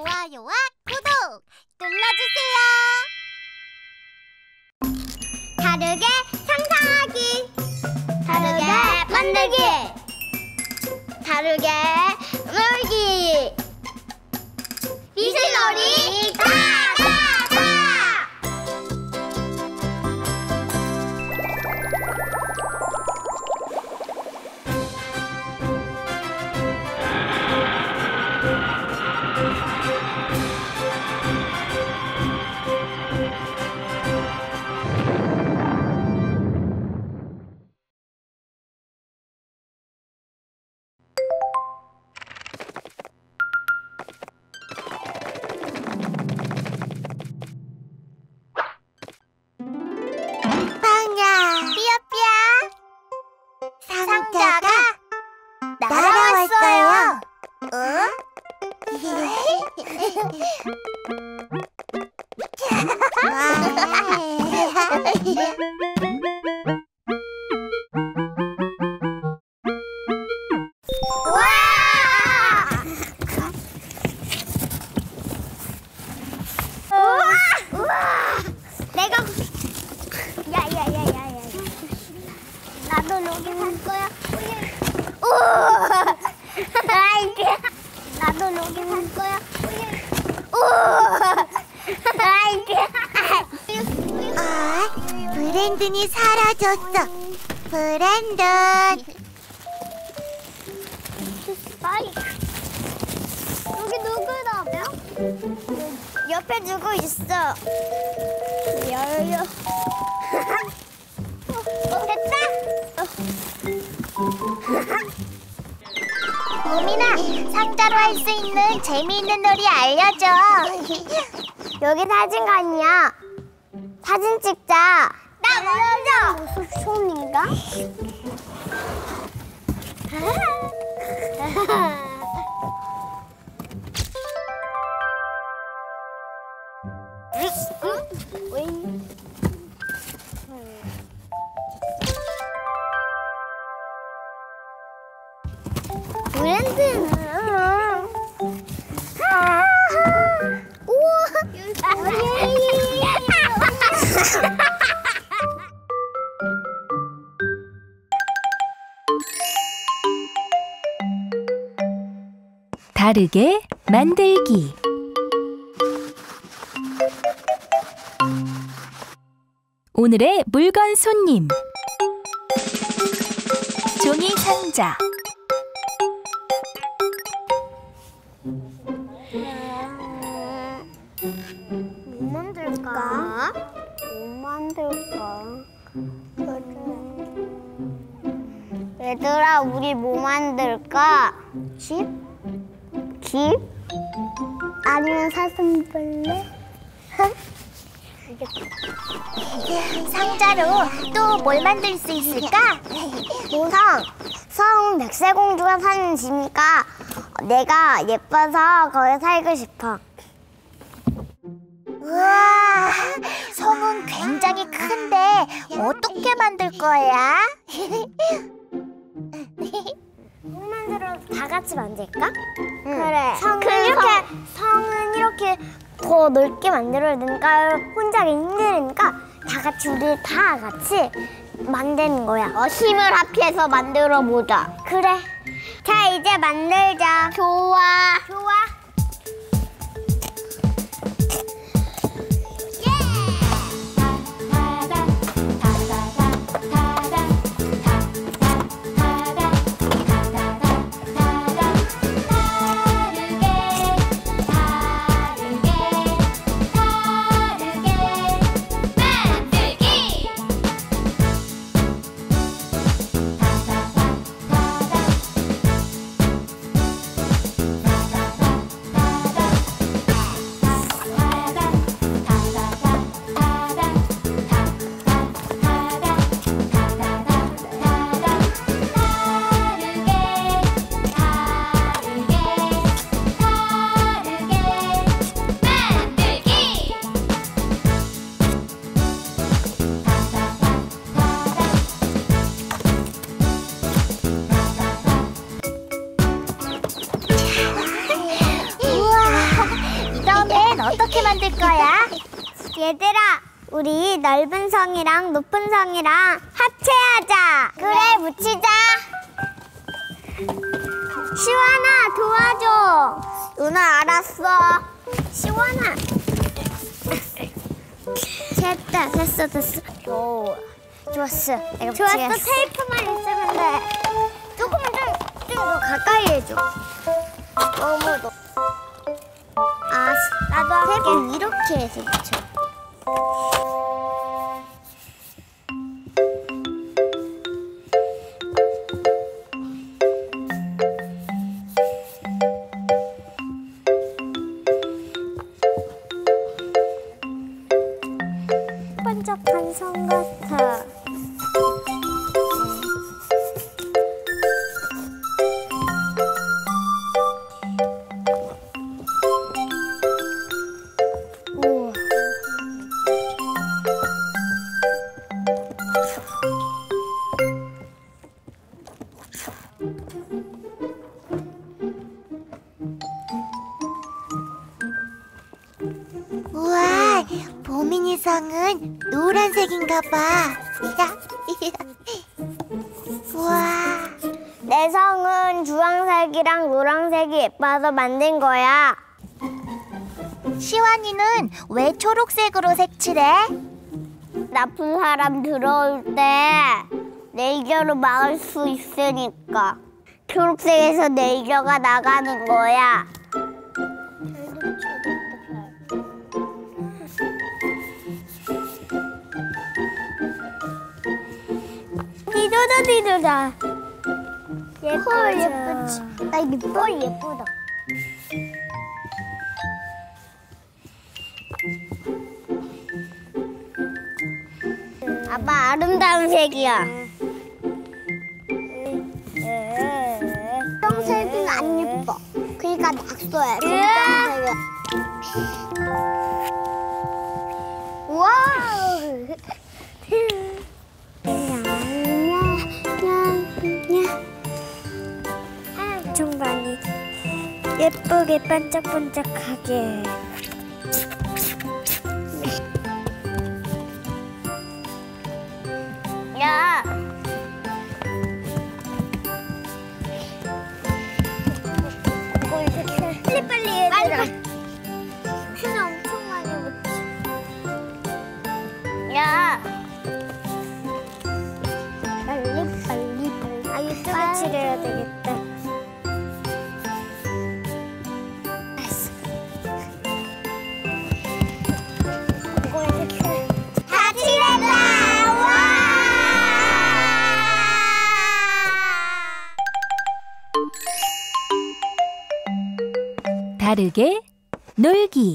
좋아요와 구독 눌러주세요. 다르게 상상하기. 다르게 만들기. 다르게 놀기. 미술놀이 브랜든이 사라졌어. 브랜든. 스파이크 여기 누구라며? 옆에 누구 있어? 열려. 어, 됐다. 보민아 상자로 할 수 있는 재미있는 놀이 알려줘. 여기 사진관이야. 사진 찍자 나 먼저 무슨 손인가? 다르게 만들기 오늘의 물건 손님 종이 상자 뭐 만들까? 뭐 만들까? 얘들아, 우리 뭐 만들까? 집? 집? 아니면 사슴벌레? 상자로 또 뭘 만들 수 있을까? 성! 성 백설공주가 사는 집이니까 내가 예뻐서 거기 살고 싶어. 우와, 성은 굉장히 큰데 어떻게 만들 거야? 성 만들어 다 같이 만들까? 그래. 성은 이렇게 성은 이렇게 더 넓게 만들어야 되니까 혼자 하기 힘드니까 다 같이 우리 다 같이 만드는 거야. 어, 힘을 합해서 만들어 보자. 그래. 자 이제 만들자. 좋아. 좋아. 높은 성이랑 합체하자. 그래, 묻히자. 시원아, 도와줘. 누나 알았어. 시원아. 됐다, 됐어, 됐어. 좋아. 좋았어. 내가 좋았어. 테이프만 있으면 돼. 조금만 좀, 좀더 가까이 해줘. 너무 너. 아, 나도 할게. 이렇게 해서 붙여. 우와, 보민이 성은 노란색인가 봐. 우와, 내 성은 주황색이랑 노란색이 예뻐서 만든 거야. 시완이는 왜 초록색으로 색칠해? 나쁜 사람 들어올 때 레이저로 막을 수 있으니까. 초록색에서 레이저가 나가는 거야. 디도다 디도다. 예쁘지. 나 이게 뻘 예쁘다. 아빠 아름다운 색이야. 검정색은 안 예뻐. 그러니까. 검정색은. 와우. 엄청 많이 예쁘게 반짝반짝하게. 야. 다르게 놀기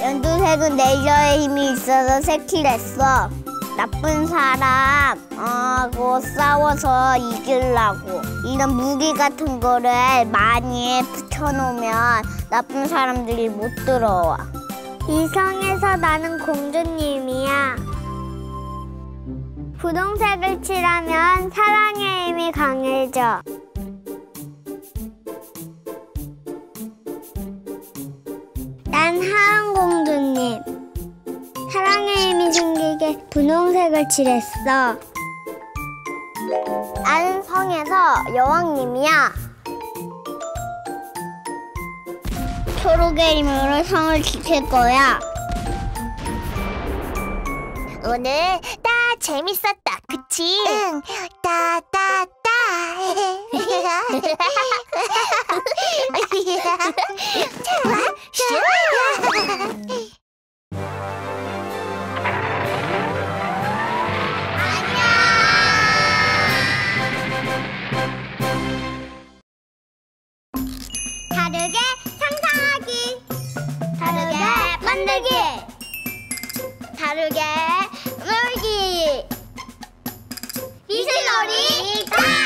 연두색은 레이저의 힘이 있어서 색칠했어. 나쁜 사람하고 싸워서 이기려고. 이런 무기 같은 거를 많이 붙여놓으면 나쁜 사람들이 못 들어와. 이 성에서 나는 공주님이야. 분홍색을 칠하면 사랑의 힘이 강해져. 분홍색을 칠했어. 나는 성에서 여왕님이야. 초록의 힘으로 성을 지킬 거야. 오늘 다 재밌었다, 그치? 응, 따, 따, 따. 좋아, 좋아. 놀기 다르게. 놀기. 미술놀이 딱!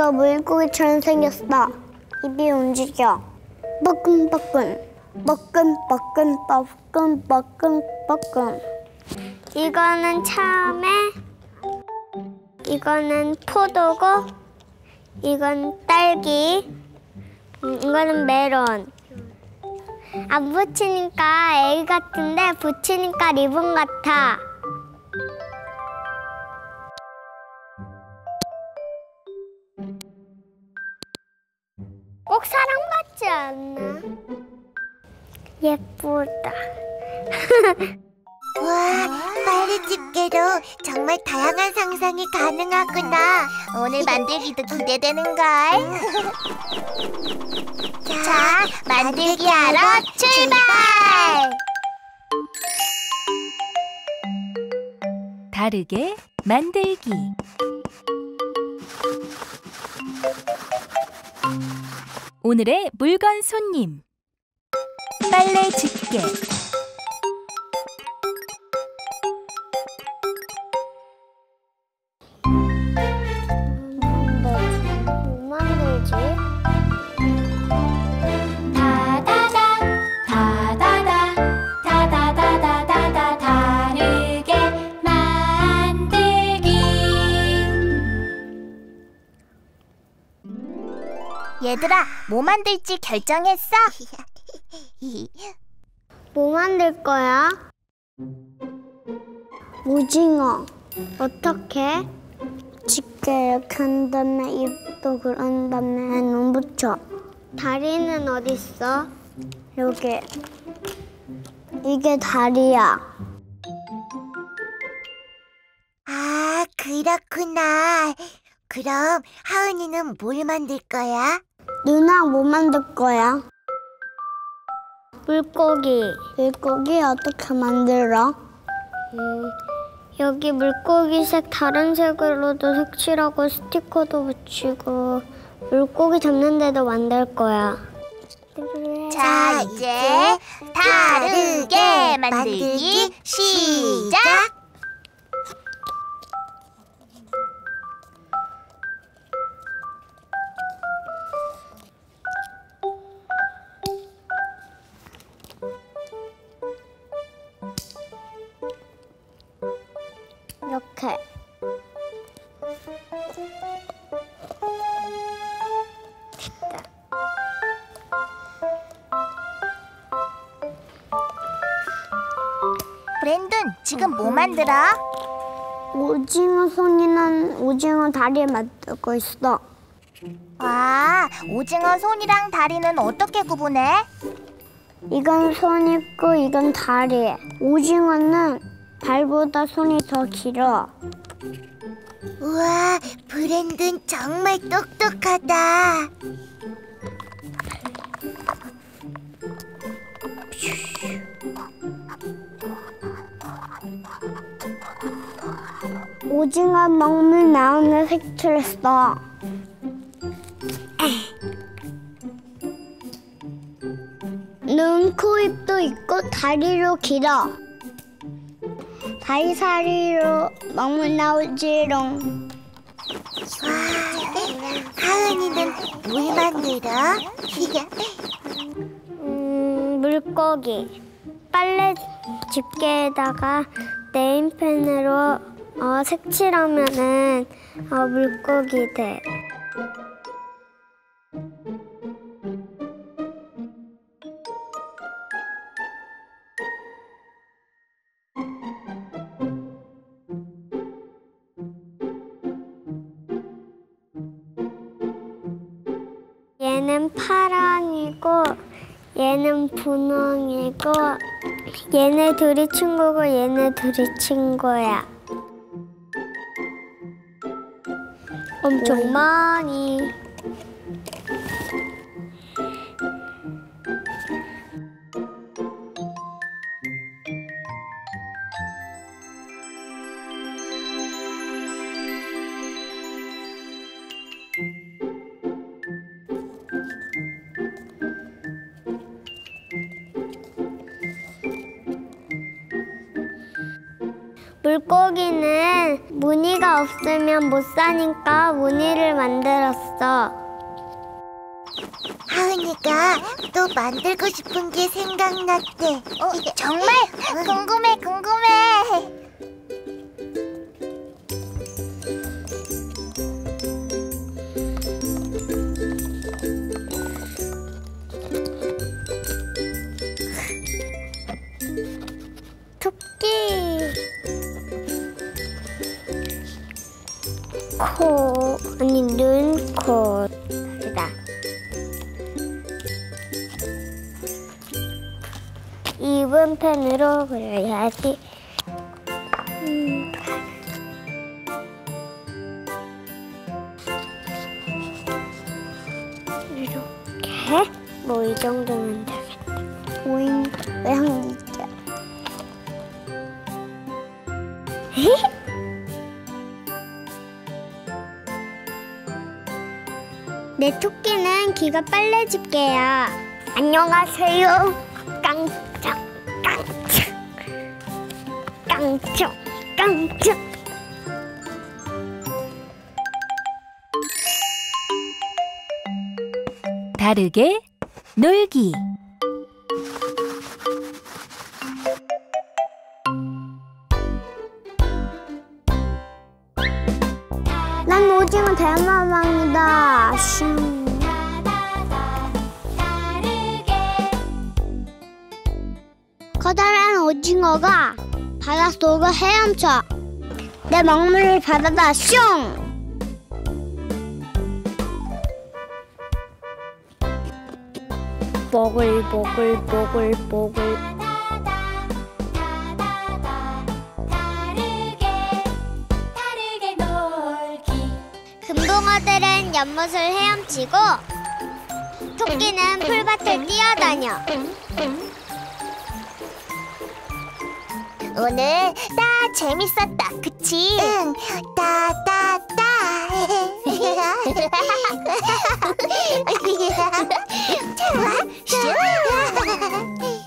이거 물고기처럼 생겼어. 입이 움직여. 뻐끔뻐끔 뻐끔뻐끔 뻐끔. 이거는 참외. 이거는 포도고. 이건 딸기. 음, 이거는 메론. 안 붙이니까 애기 같은데 붙이니까 리본 같아. 않나? 예쁘다. 와 빨래 집게도 정말 다양한 상상이 가능하구나 오늘 만들기도 기대되는걸 자 만들기 하러 출발 다르게 만들기 오늘의 물건 손님. 빨래 집게 얘들아 뭐 만들지 결정했어? 뭐 만들 거야? 오징어. 어떻게? 집게 이렇게 한 다음에 입도 그런 다음에 눈 붙여. 다리는 어디 있어? 여기. 이게 다리야. 아 그렇구나 그럼 하은이는 뭘 만들 거야? 누나 뭐 만들 거야? 물고기. 물고기 어떻게 만들어? 음, 여기 물고기 색 다른 색으로도 색칠하고 스티커도 붙이고 물고기 잡는 데도 만들 거야. 자 이제 다르게 만들기 시작 다리에 만들고 있어. 와 오징어 손이랑 다리는 어떻게 구분해? 이건 손 있고 이건 다리. 오징어는 발보다 손이 더 길어. 우와 브랜든 정말 똑똑하다 오징어 먹물 나오는 색칠했어. 눈, 코, 입도 있고 다리로 길어. 다리사리로 먹물 나오지롱. 하은이는 뭘 만들어? 음, 물고기. 빨래 집게에다가 네임펜으로 어, 색칠하면은 어, 물고기 돼. 얘는 파랑이고 얘는 분홍이고 얘네 둘이 친구고 얘네 둘이 친구야. 엄청 많이. 못 사니까 무늬를 만들었어. 하은이가 또 만들고 싶은 게 생각났대. 어, 정말 궁금해, 궁금해. 코 아니 눈, 코. 다 입은 펜으로 그려야지. 음. 이렇게 뭐 이 정도면 귀가 빨래 집게야. 안녕하세요. 깡짝, 깡짝, 깡짝, 깡짝. 다르게 놀기 커다란 오징어가 바닷속을 헤엄쳐. 내 먹물을 받아다 슝. 먹을 먹을 먹을 먹을 금붕어들은 연못을 헤엄치고 토끼는 풀밭을 뛰어다녀. 오늘 다 재밌었다, 그치? 응, 따 따 따. 좋아, 좋아.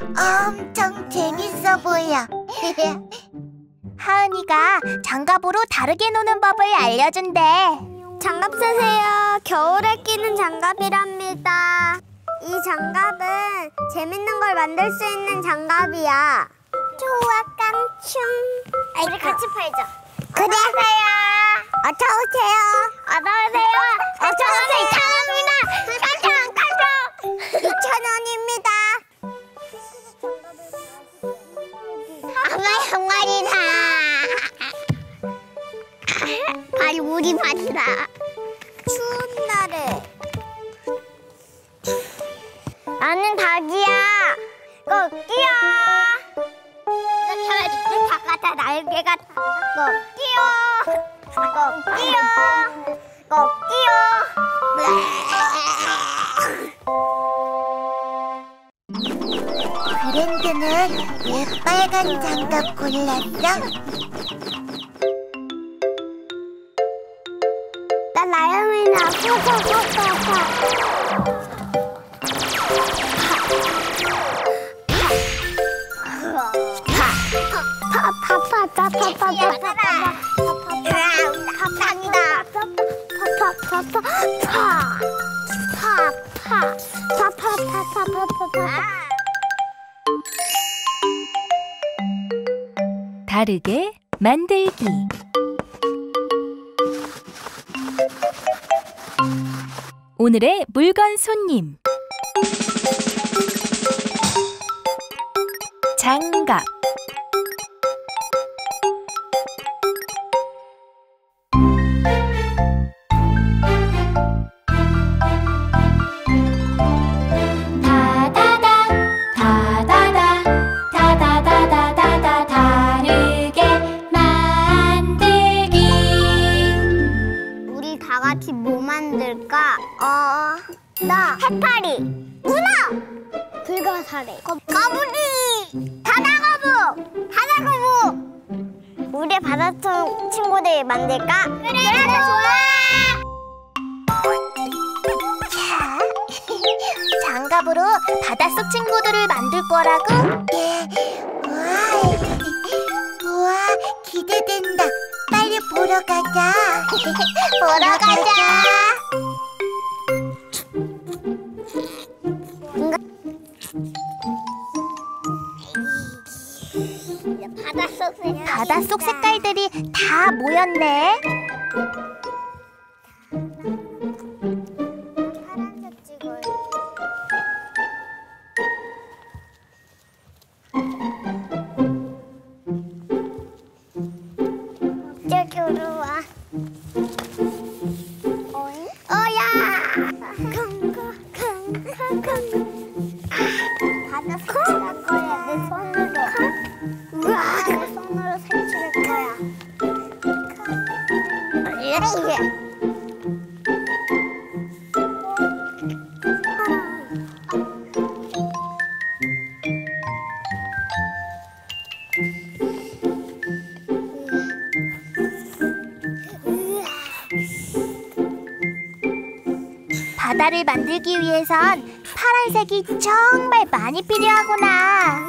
엄청 재밌어 보여. 하은이가 장갑으로 다르게 노는 법을 알려준대. 장갑 쓰세요. 겨울에 끼는 장갑이랍니다. 이 장갑은 재밌는 걸 만들 수 있는 장갑이야. 좋아, 깡충. 우리 같이 팔자. 그래서요. 어서 오세요. 어서 오세요. 어서 오세요. 2,000원입니다. 깡총, 깡총. 2,000원입니다. 엄마 정말이다. 아니 우리 밭이다. 추운 날에 나는 닭이야. 꼭기야. 이렇게 하면 닭 같아 날개가 꼭기요. 꼭기요. 꼭기요. 브랜드는 왜 빨간 장갑 골랐어? 나 라이언이나 파파파파파. 다르게 만들기. 오늘의 물건 손님. 장갑 저기 만들기 위해선 파란색이 정말 많이 필요하구나.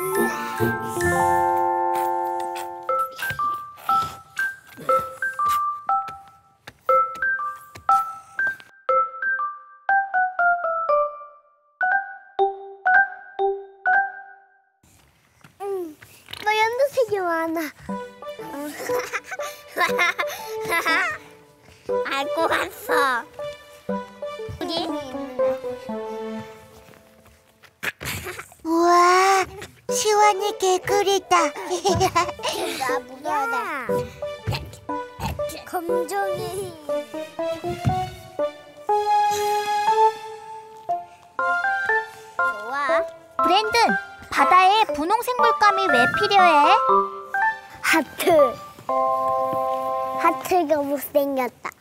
하트가 못생겼다.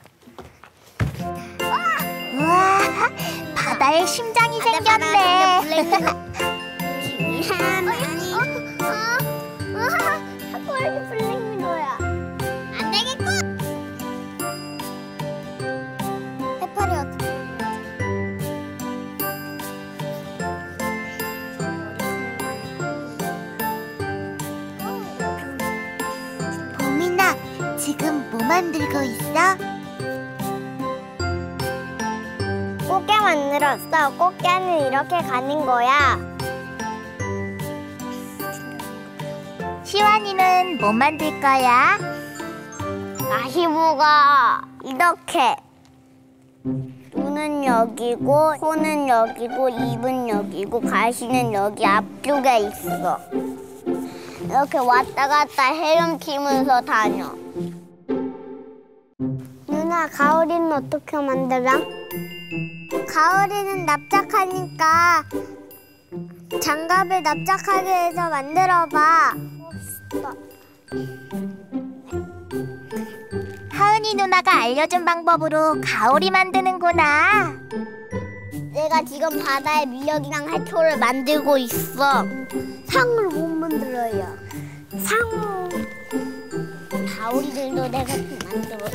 우와, 바다에 심장이 생겼네. 어, 어, 어, 이렇게 블랙인 지금 뭐 만들고 있어? 꽃게 만들었어. 꽃게는 이렇게 가는 거야. 시완이는 뭐 만들 거야? 가시부가 이렇게 눈은 여기고 코는 여기고 입은 여기고 가시는 여기 앞쪽에 있어. 이렇게 왔다 갔다 헤엄치면서 다녀. 누나 가을이는 어떻게 만들어? 가을이는 납작하니까 장갑을 납작하게 해서 만들어봐. 하은이 누나가 알려준 방법으로 가오리 만드는구나. 내가 지금 바다의 미역이랑 해초를 만들고 있어. 상을 못 만들어요. 상. 가오리들도 내가 좀 만들어.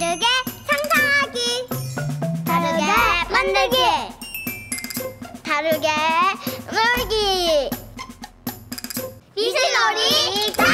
다르게 상상하기. 다르게 만들기. 다르게 놀기. 미술놀이 다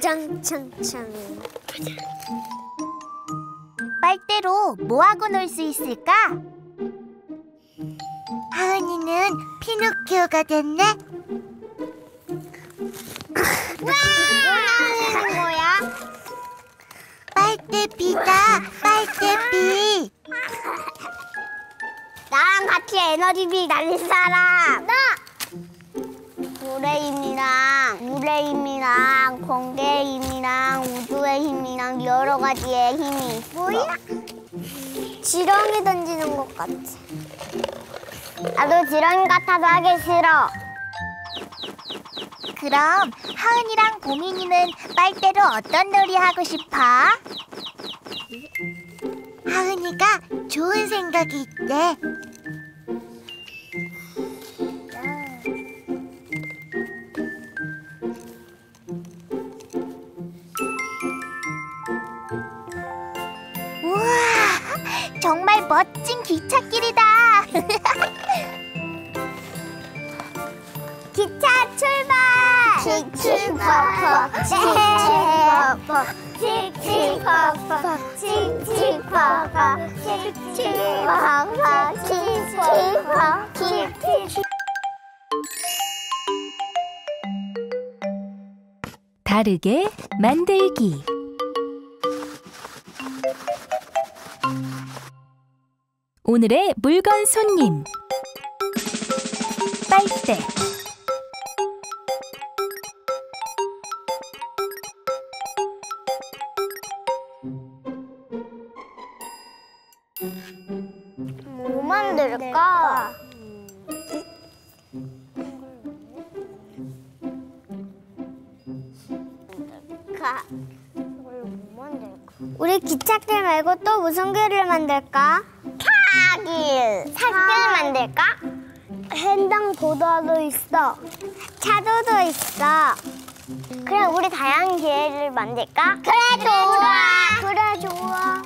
와장창창 빨대로 뭐하고 놀 수 있을까? 하은이는 피노키오가 됐네. 뭐 하는 거야? 빨대비다, 빨대비. 나랑 같이 에너지비 날릴 사람 나 물의 힘이랑 물의 힘이랑 공기의 힘이랑 우주의 힘이랑 여러 가지의 힘이 있어 뭐야? 지렁이 던지는 것 같아 나도 지렁이 같아서 하기 싫어 그럼 하은이랑 보민이는 빨대로 어떤 놀이 하고 싶어? 하은이가 좋은 생각이 있대. 정말 멋진 기찻길이다. 기차 출발! 칙칙퍼퍼 칙칙퍼퍼 칙칙퍼퍼 칙칙퍼퍼 칙칙퍼퍼 칙칙퍼퍼 칙칙 다르게 만들기 오늘의 물건 손님. 빨대 있어. 차도도 있어. 그럼 우리 다양한 길을 만들까? 그래 좋아. 그래 좋아.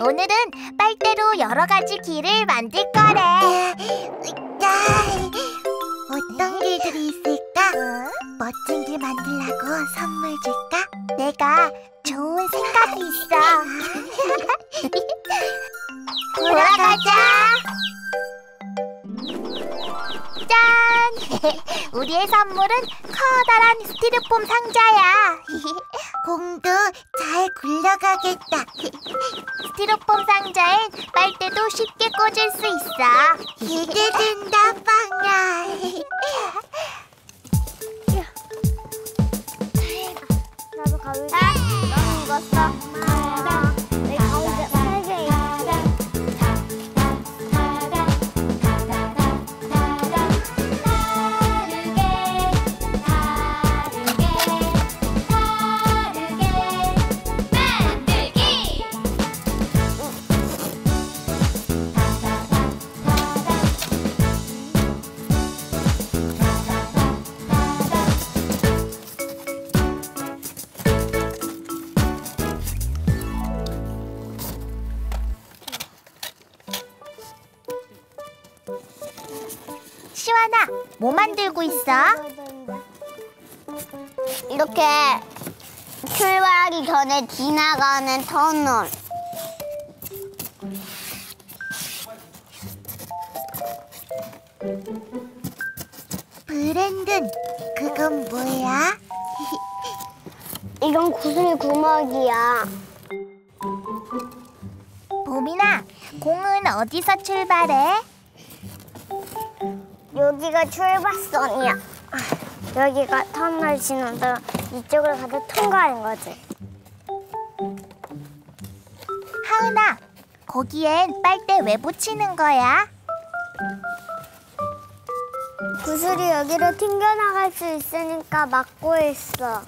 오늘은 빨대로 여러 가지 길을 굴러가겠다. 스티로폼 상자엔 빨대도 쉽게 꽂을 수 있어. 기대된다, 빵야. 나도 가위. 넌 익었어. 뭐 만들고 있어? 이렇게 출발하기 전에 지나가는 터널. 브랜든, 그건 뭐야? 이건 구슬 구멍이야. 보민아, 공은 어디서 출발해? 여기가 출발선이야. 아, 여기가 터널 지나서 이쪽으로 가서 통과하는 거지. 하은아, 거기엔 빨대 왜 붙이는 거야? 구슬이 여기로 튕겨나갈 수 있으니까 막고 있어.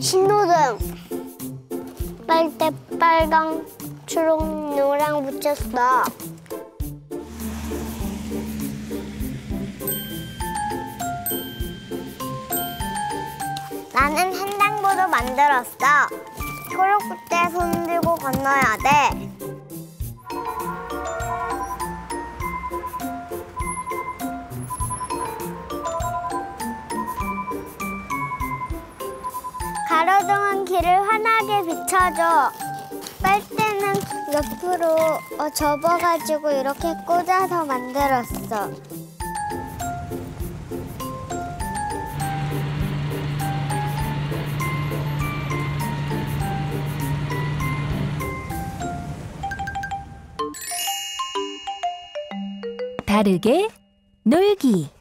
소개 접어가지고 이렇게 꽂아서 만들었어. 다르게 놀기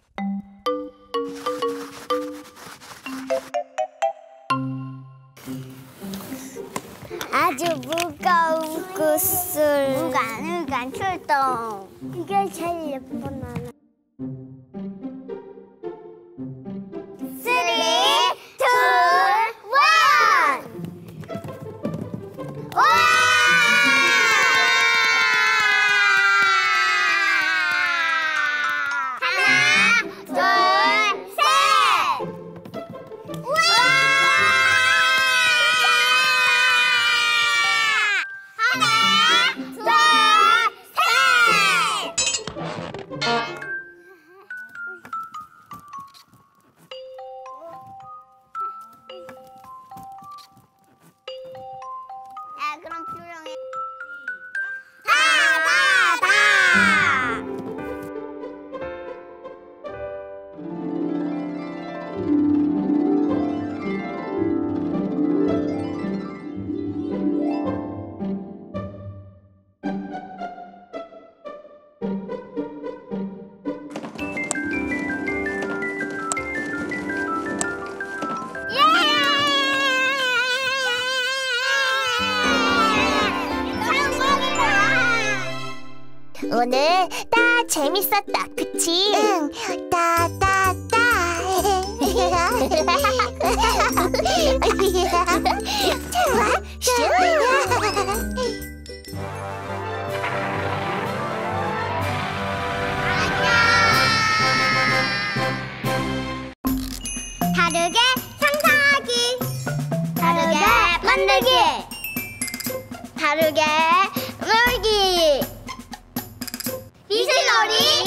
무관 출동. 이게 제일 예쁜 나 오늘 따 재밌었다, 그치? 응, 따, 따, 따. 좋아, 좋아. 다르게 상상하기 다르게 만들기 다르게 미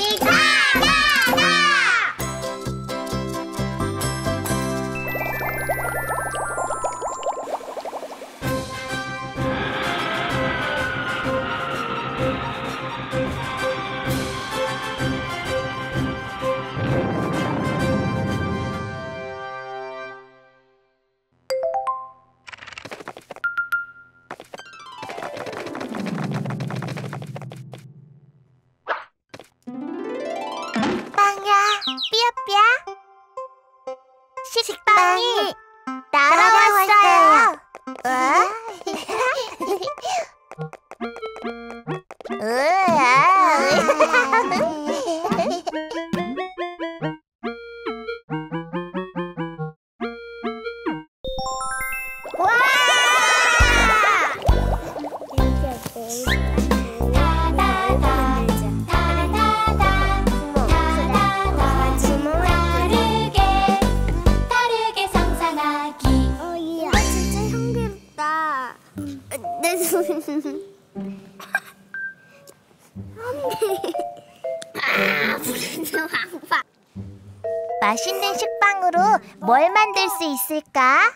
뭘 만들 수 있을까?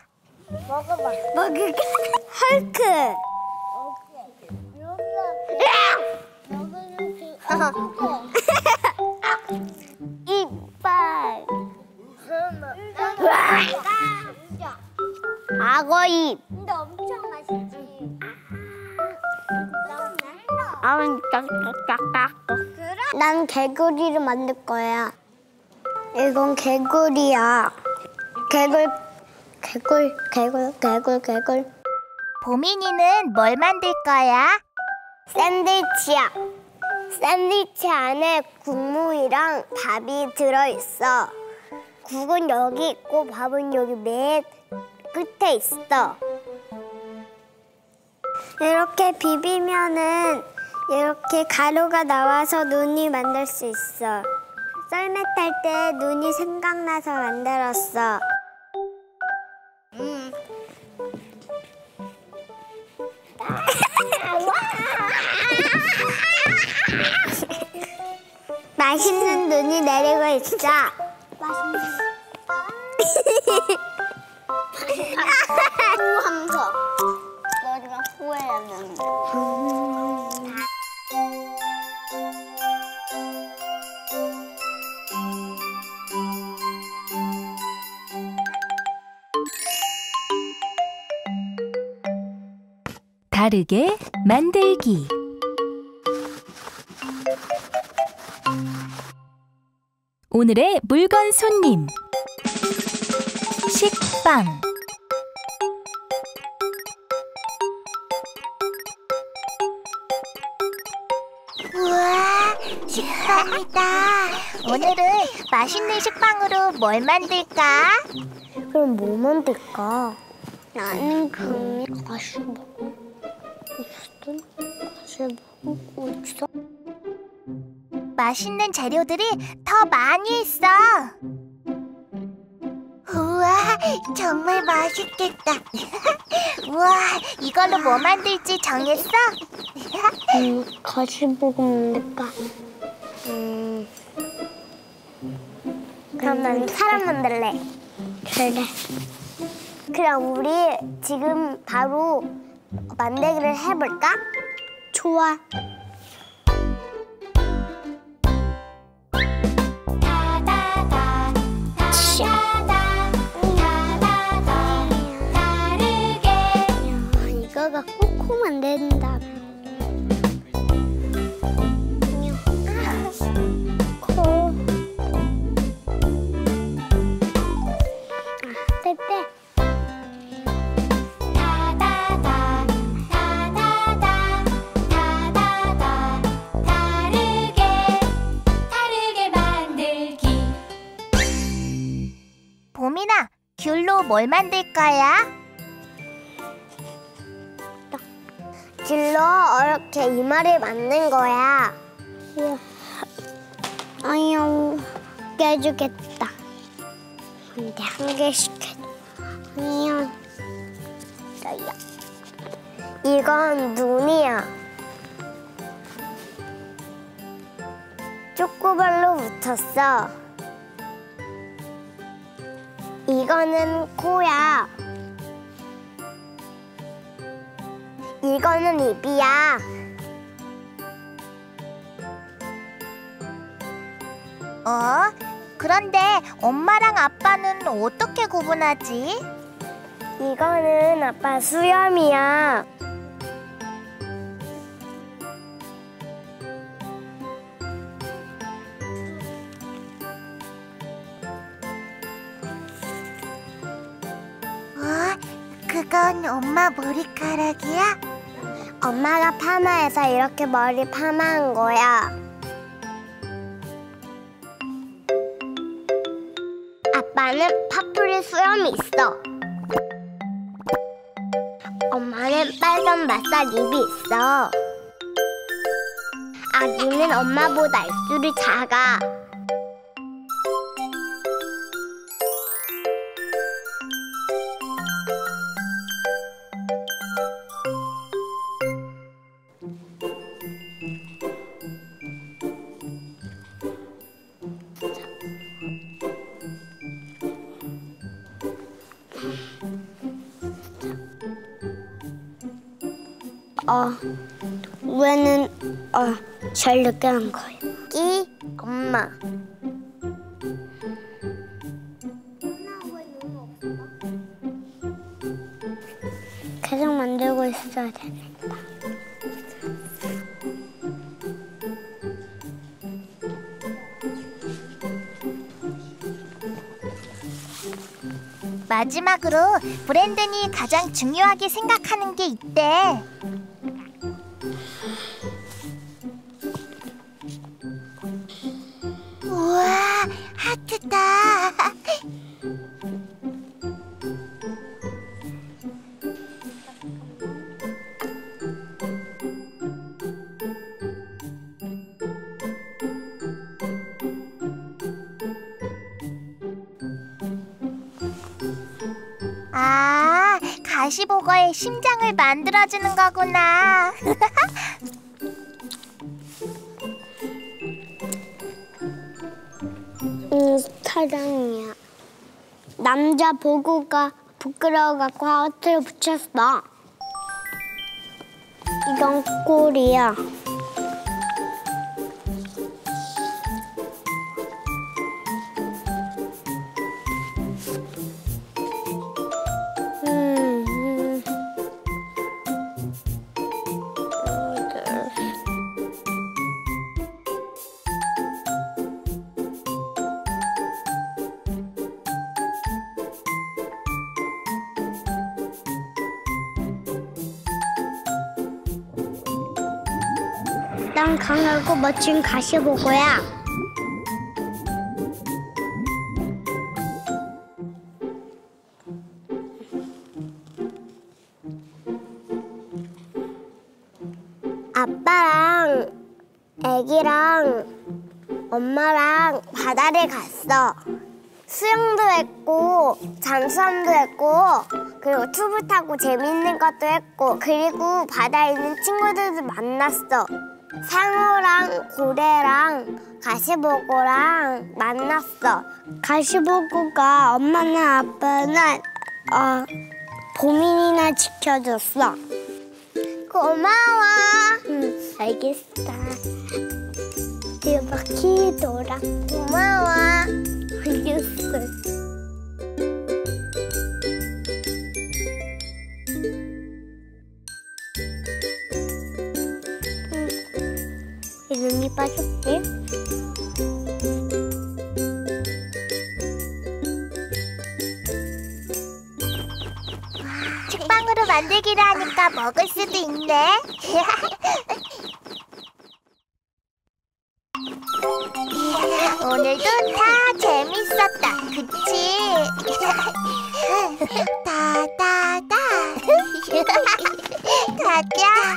먹어봐. 먹을까? 헐크. 이빨. 악어 입. 근데 엄청 맛있지. 아우 깍깍깍깍. 난 개구리를 만들 거야. 이건 개구리야. 개굴, 개굴, 개굴, 개굴, 개굴. 보민이는 뭘 만들 거야? 샌드위치야. 샌드위치 안에 국물이랑 밥이 들어있어. 국은 여기 있고 밥은 여기 맨 끝에 있어. 이렇게 비비면은 이렇게 가루가 나와서 눈이 만들 수 있어. 썰매 탈 때 눈이 생각나서 만들었어. 음. 맛있는 눈이 내리고 있어. 맛있는. 후함서. 너희가 후회하는. 다르게 만들기 오늘의 물건 손님 식빵 우와, 식빵이다. 오늘은 맛있는 식빵으로 뭘 만들까? 그럼 뭐 만들까? 나는 그냥 가시 먹고 있었던 가시 먹고 있어. 맛있는 재료들이 더 많이 있어. 우와, 정말 맛있겠다. 우와, 이걸로 뭐 만들지 정했어? 음, 보고 만들까? 음. 그럼 난 사람 만들래. 그래. 그럼 우리 지금 바로 만들기를 해볼까? 좋 뭘 만들 거야? 길로 이렇게 이마를 만든 거야. 아유, 깨주겠다. 근데 한 개씩 해. 나야. 이건 눈이야. 쪼꼬발로 붙였어. 이거는 코야. 이거는 입이야. 어? 그런데 엄마랑 아빠는 어떻게 구분하지? 이거는 아빠 수염이야. 그건 엄마 머리카락이야? 엄마가 파마해서 이렇게 머리 파마한 거야. 아빠는 파프리 수염이 있어. 엄마는 빨간 맛살 입이 있어. 아기는 엄마보다 입술이 작아. 어, 왜는 어, 제일 늦게 한 거야? 끼 엄마. 계속 만들고 있어야 되겠다. 마지막으로 브랜든이 가장 중요하게 생각하는 게 있대. 가시보거의 심장을 만들어주는 거구나. 음, 사랑이야. 남자 보고가 부끄러워갖고 하트를 붙였어. 이건 꼴이야. 멋진 가시보고야. 아빠랑 애기랑 엄마랑 바다를 갔어. 수영도 했고 잠수함도 했고 그리고 튜브 타고 재밌는 것도 했고 그리고 바다에 있는 친구들도 만났어. 상어랑 고래랑 가시보고랑 만났어. 가시보고가 엄마나 아빠는 어, 보민이나 지켜줬어. 고마워. 응, 알겠어. 대박이 돌아. 고마워. 알겠어. 빠졌지? 식빵으로 만들기를 하니까 먹을 수도 있네. 오늘도 다 재밌었다. 그치? 다다다. 가자.